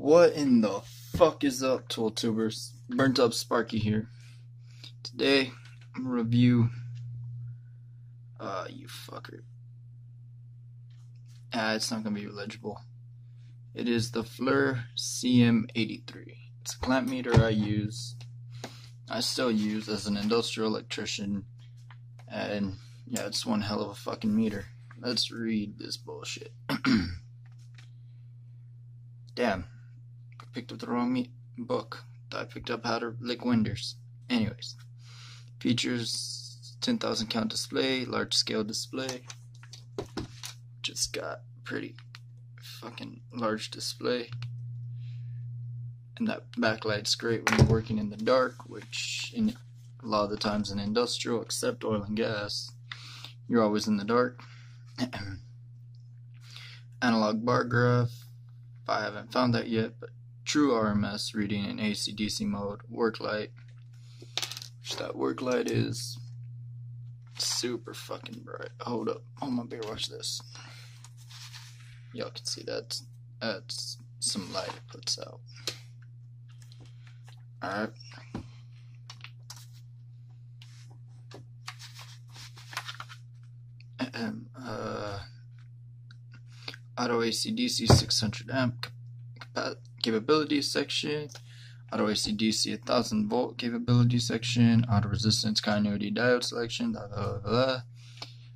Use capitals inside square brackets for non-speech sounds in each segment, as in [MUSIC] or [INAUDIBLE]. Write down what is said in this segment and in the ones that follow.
What in the fuck is up, Tool Tubers? Burnt up Sparky here. Today, I'm gonna review. Uh, you fucker. Ah, it's not gonna be legible. It is the FLIR CM83. It's a clamp meter I use. I still use as an industrial electrician. And yeah, it's one hell of a fucking meter. Let's read this bullshit. [CLEARS THROAT] Damn. Picked up the wrong me- book. I picked up how to lick winders. Anyways. Features 10,000 count display, large scale display. Just got pretty fucking large display. And that backlight's great when you're working in the dark, which in a lot of the times in industrial, except oil and gas, you're always in the dark. [CLEARS THROAT] Analog bar graph. I haven't found that yet, but true RMS reading in AC DC mode. Work light. Which that work light is super fucking bright. Hold up. Hold my beer. Watch this. Y'all can see that. That's some light it puts out. Alright. uh, auto AC DC 600 amp Uh, capability section, auto AC DC 1000 volt capability section, auto resistance continuity diode selection, blah, blah, blah.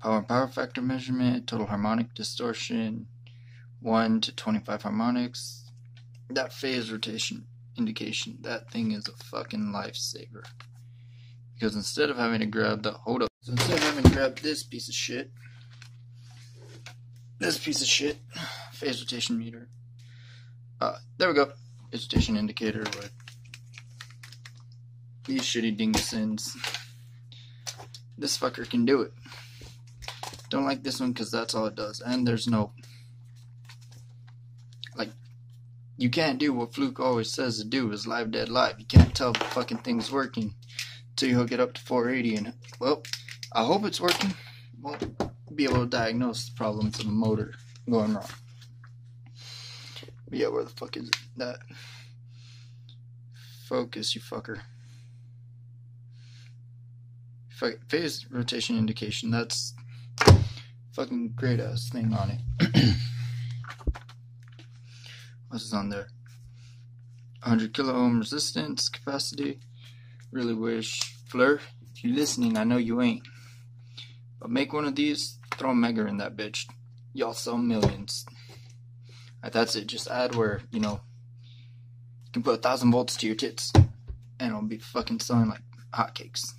power and power factor measurement, total harmonic distortion, 1 to 25 harmonics. That phase rotation indication, that thing is a fucking lifesaver. Because instead of having to grab the, hold up, so instead of having to grab this piece of shit, this piece of shit, phase rotation meter. Uh, there we go. Phase rotation indicator with these shitty dingusins. This fucker can do it. Don't like this one because that's all it does. And there's no, like, you can't do what Fluke always says to do is live dead live. You can't tell if the fucking thing's working until you hook it up to 480 and, well, I hope it's working. Well, be able to diagnose the problems of the motor going wrong. Yeah, where the fuck is that? Focus, you fucker. Phase rotation indication, that's fucking great ass thing on it. [CLEARS THROAT] What's on there? 100 kilo ohm resistance capacity. Really wish. FLIR, if you're listening, I know you ain't. But make one of these, throw a megger in that bitch. Y'all sell millions. That's it. Just add where, you know, you can put a thousand volts to your tits. And it'll be fucking selling like hotcakes.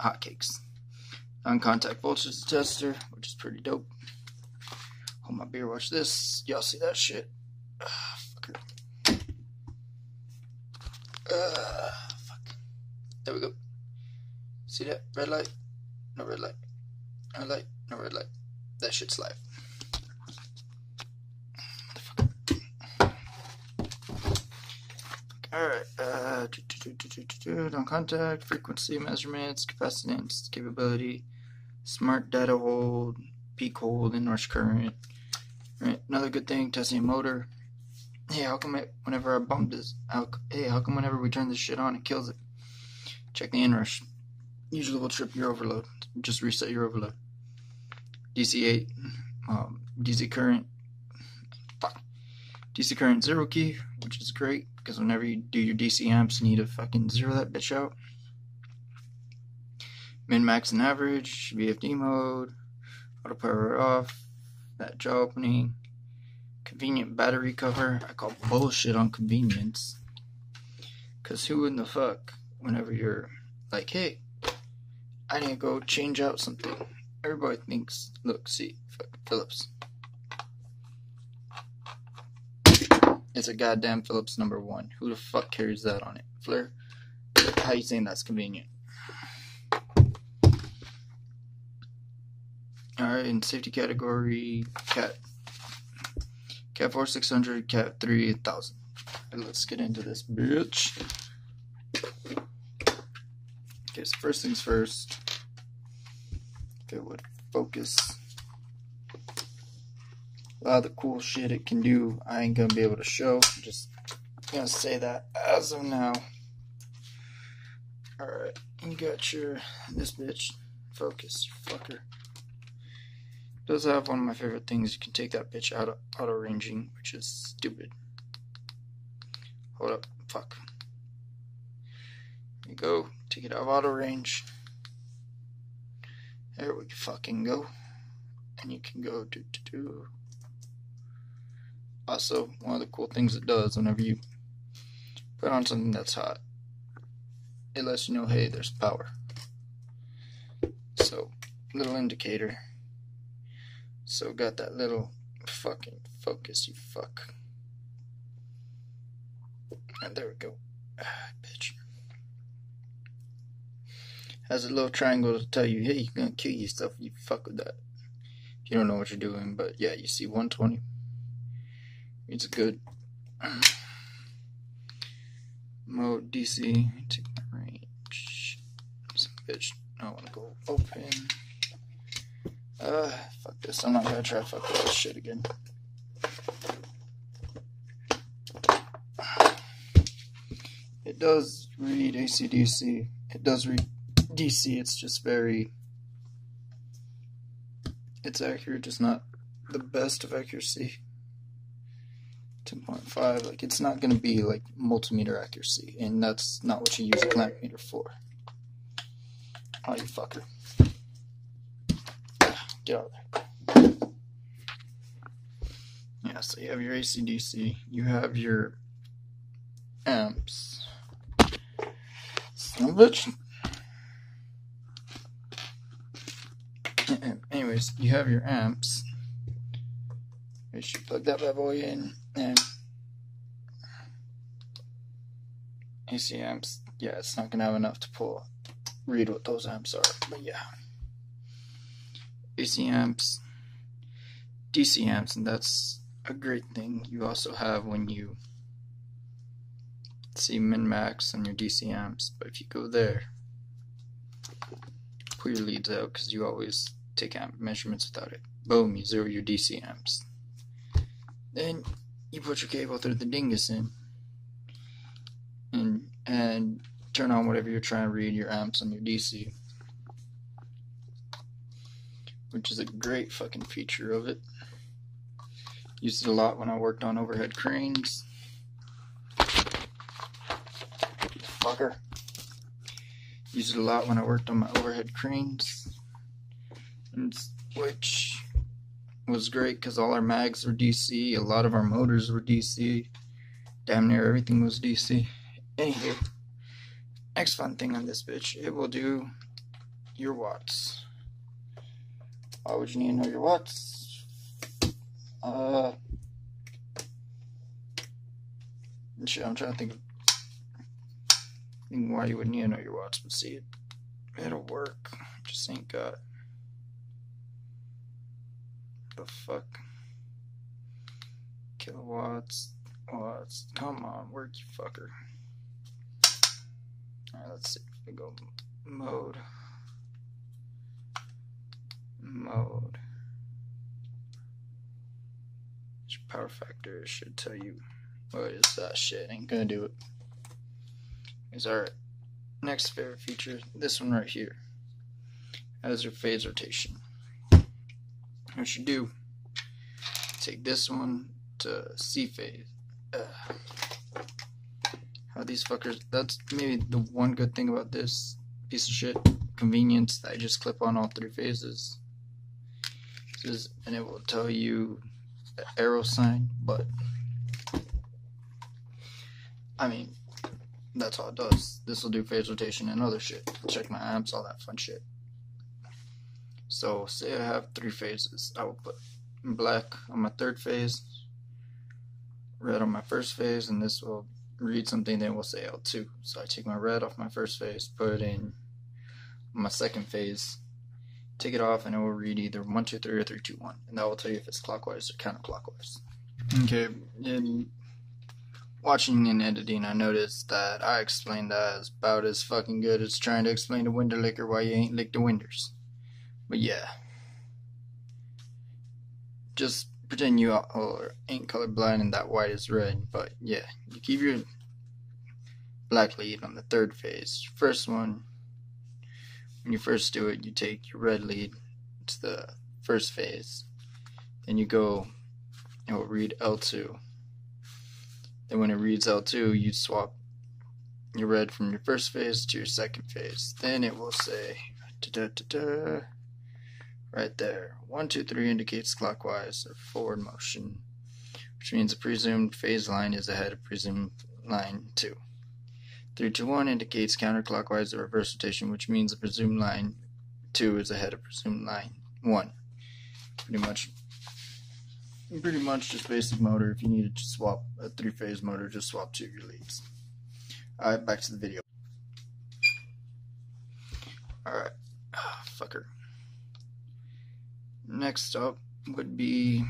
Hotcakes. Non contact voltage tester, which is pretty dope. Hold my beer, watch this. Y'all see that shit? Ah, fucker. Uh, fuck. There we go. See that? Red light? No red light. Red light? Red light. That shit's live. Alright, uh, on contact, frequency measurements, capacitance, capability, smart data hold, peak hold, and inrush current. Right, another good thing, testing motor. Hey, how come it, whenever I bump this, how, hey, how come whenever we turn this shit on, it kills it? Check the inrush. Usually will trip your overload. Just reset your overload. DC8, um, DC current, DC current zero key, which is great because whenever you do your DC amps, you need to fucking zero that bitch out. Min, max, and average, VFD mode, auto power off, that jaw opening, convenient battery cover. I call bullshit on convenience. Cause who in the fuck, whenever you're like, hey, I need to go change out something. Everybody thinks, look, see, Phillips. It's a goddamn Phillips number one. Who the fuck carries that on it? FLIR? How you saying that's convenient? Alright, in safety category, cat. Cat 4 600, cat 3 1000. Let's get into this bitch. Okay, so first things first. Focus. A lot of the cool shit it can do, I ain't gonna be able to show. Just gonna say that as of now. Alright, you got your this bitch. Focus, fucker. Does have one of my favorite things. You can take that bitch out of auto ranging, which is stupid. Hold up, fuck. There you go. Take it out of auto range. There we fucking go. And you can go do do do. Also, one of the cool things it does whenever you put on something that's hot, it lets you know, hey, there's power. So, little indicator. So, got that little fucking focus, you fuck. And there we go. Ah, bitch. Has a little triangle to tell you, hey, you're gonna kill yourself you fuck with that. You don't know what you're doing, but yeah, you see 120. It's a good. [CLEARS THROAT] Mode DC. Take my range. Some bitch. I wanna go open. Uh, fuck this. I'm not gonna try to fuck with this shit again. It does read ACDC. It does read DC. It's just very. It's accurate, just not the best of accuracy. 10.5, like it's not going to be like multimeter accuracy, and that's not what you use a clamp meter for. Oh, you fucker. Get out of there. Yeah, so you have your ACDC, you have your amps. Bitch. Anyways, you have your amps. You should plug that bad boy in and AC amps. Yeah, it's not gonna have enough to pull read what those amps are, but yeah. AC amps, DC amps, and that's a great thing you also have when you see min max on your DC amps. But if you go there, pull your leads out because you always take amp measurements without it. Boom, you zero your DC amps. Then you put your cable through the dingus in and and turn on whatever you're trying to read your amps on your DC which is a great fucking feature of it used it a lot when I worked on overhead cranes fucker used it a lot when I worked on my overhead cranes which was great because all our mags were DC, a lot of our motors were DC, damn near everything was DC. Anywho, next fun thing on this bitch, it will do your watts. Why would you need to know your watts? Uh, shit, I'm trying to think of why you would need to know your watts, but see, it, it'll work. Just ain't got the fuck? Kilowatts, watts. Come on, work, you fucker. Alright, let's see if we go mode. Mode. Your power factor should tell you what is that shit. Ain't gonna do it. Is our next favorite feature, this one right here. Has your phase rotation what you do, take this one to C phase. Uh, how these fuckers, that's maybe the one good thing about this piece of shit convenience that I just clip on all three phases. Is, and it will tell you the arrow sign, but I mean, that's all it does. This will do phase rotation and other shit. Check my amps, all that fun shit. So say I have three phases. I will put black on my third phase, red on my first phase, and this will read something then we'll say L2. So I take my red off my first phase, put it in my second phase, take it off, and it will read either 1, 2, 3 or 3, 2, 1. And that will tell you if it's clockwise or counterclockwise. Okay, in watching and editing, I noticed that I explained that as about as fucking good as trying to explain to window licker why you ain't licked the winders. But yeah. Just pretend you are, ain't colorblind and that white is red, but yeah, you keep your black lead on the third phase. First one, when you first do it, you take your red lead to the first phase. Then you go, it will read L2. Then when it reads L2, you swap your red from your first phase to your second phase. Then it will say, da, da, da, right there. 1, 2, 3 indicates clockwise or forward motion, which means the presumed phase line is ahead of presumed line 2. 3, 2, 1 indicates counterclockwise or reverse rotation, which means the presumed line 2 is ahead of presumed line 1. Pretty much pretty much just basic motor. If you needed to swap a three-phase motor, just swap two of your leads. Alright, back to the video. Alright, oh, ah, fucker. Next up would be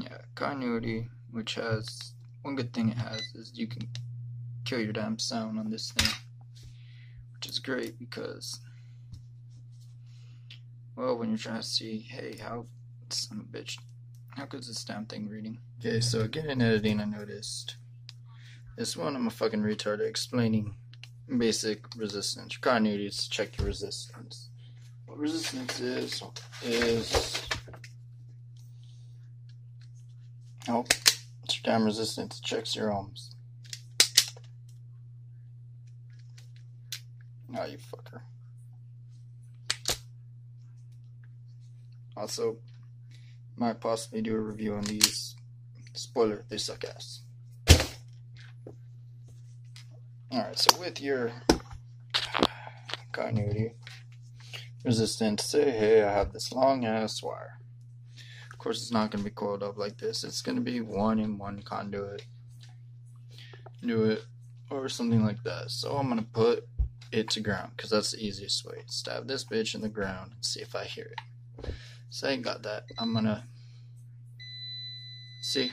yeah, continuity, which has one good thing it has is you can kill your damn sound on this thing, which is great because well, when you're trying to see, hey, how some bitch, how good's this damn thing reading? Okay, so again in editing, I noticed this one. I'm a fucking retard explaining basic resistance. Continuity is to check your resistance. Resistance is is oh, damn resistance. Checks your ohms. Oh, you fucker. Also, might possibly do a review on these. Spoiler, they suck ass. Alright, so with your continuity resistance, say, hey, I have this long ass wire. Of course, it's not going to be coiled up like this. It's going to be one in one conduit. Do it, or something like that. So I'm going to put it to ground because that's the easiest way. Stab this bitch in the ground and see if I hear it. So I ain't got that. I'm going to see.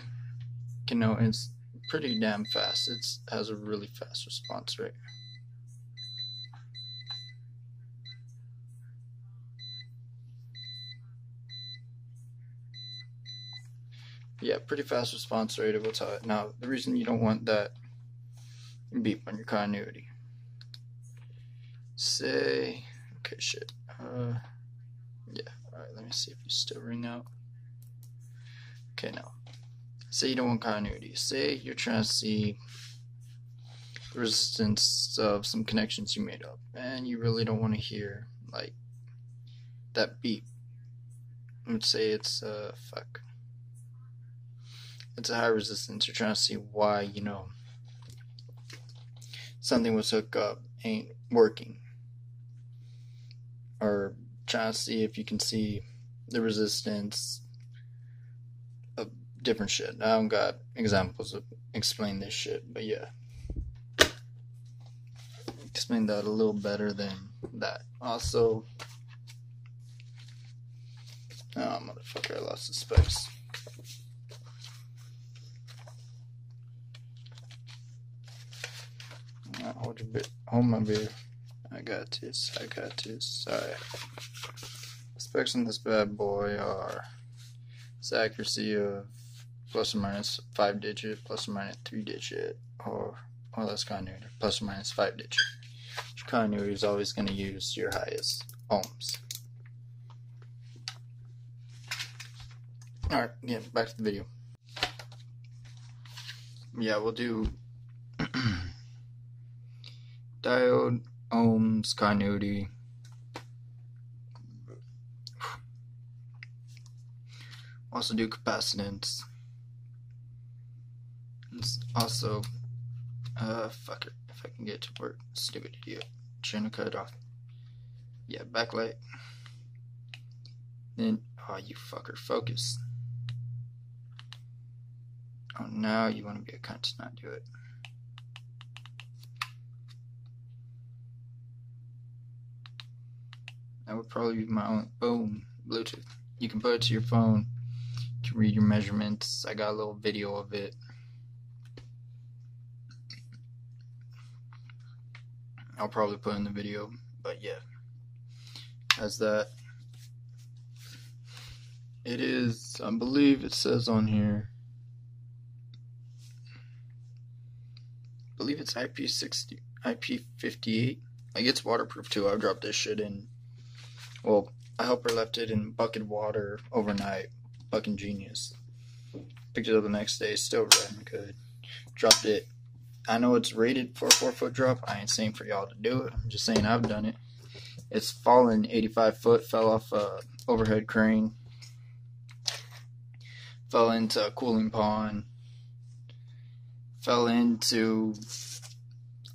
You know, it's pretty damn fast. It has a really fast response rate. Yeah, pretty fast response rate, will tell it. Now, the reason you don't want that beep on your continuity. Say, okay, shit. Uh, yeah, alright, let me see if you still ring out. Okay, now, say you don't want continuity. Say you're trying to see the resistance of some connections you made up, and you really don't want to hear like that beep. Let's say it's uh fuck. It's a high resistance. You're trying to see why you know something was hooked up ain't working, or trying to see if you can see the resistance of different shit. I don't got examples of explain this shit, but yeah. Explain that a little better than that. Also, oh motherfucker, I lost the hold your bit, hold my beer. I got this. I got this. Alright. Specs on this bad boy are its accuracy of plus or minus five digit, plus or minus three digit, or well, that's continuity, plus or minus five digit. Your continuity is always going to use your highest ohms. Alright, yeah, back to the video. Yeah, we'll do [CLEARS THROAT] diode, ohms, continuity. Also do capacitance It's also, uh, fuck it, if I can get to work, stupid idiot, to cut off. Yeah, backlight. Then, oh, you fucker, focus. Oh, now you want to be a cunt to not do it. That would probably be my own. Boom, Bluetooth. You can put it to your phone. You can read your measurements. I got a little video of it. I'll probably put in the video, but yeah, as that. It is, I believe it says on here. I believe it's IP60, IP58. Like it's waterproof too. I've dropped this shit in. Well, I helper left it in bucket water overnight. Fucking genius. Picked it up the next day, still running good. Dropped it. I know it's rated for a four foot drop. I ain't saying for y'all to do it. I'm just saying I've done it. It's fallen 85 foot, fell off a overhead crane, fell into a cooling pond, fell into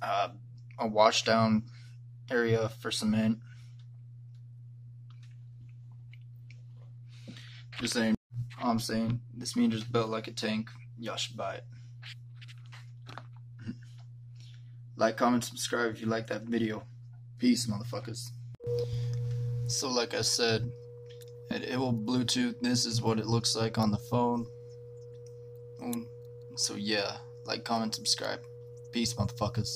uh, a washdown area for cement. Just saying, I'm saying, this meter's built like a tank. Y'all should buy it. Like, comment, subscribe if you like that video. Peace, motherfuckers. So, like I said, it, it will Bluetooth. This is what it looks like on the phone. Um, so, yeah, like, comment, subscribe. Peace, motherfuckers.